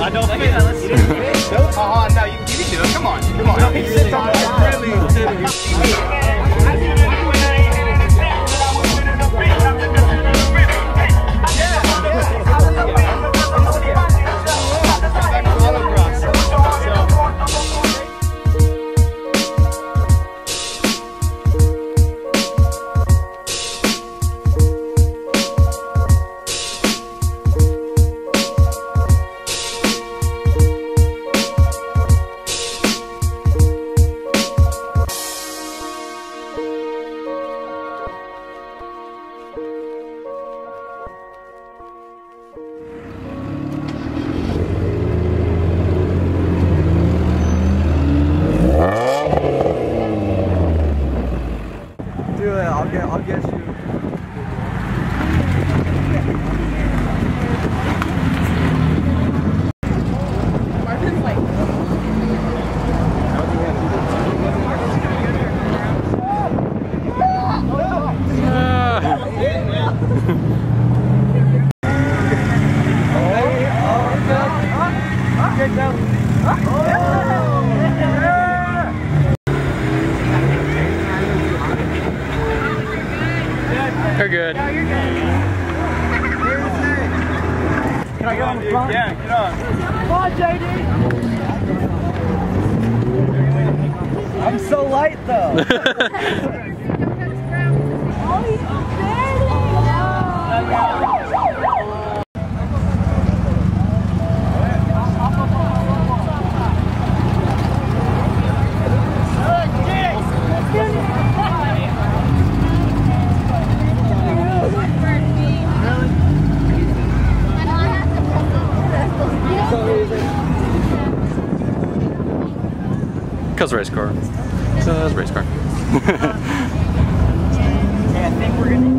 I don't think let's see this. Nope. Uh-huh, no, you, you can do it. Come on. Come on. No, he sits on Do it. I'll get. I'll get you. You're on the? Yeah, get on. Come on, JD. I'm so light though. Cause race car. Cause race car. I think we're gonna.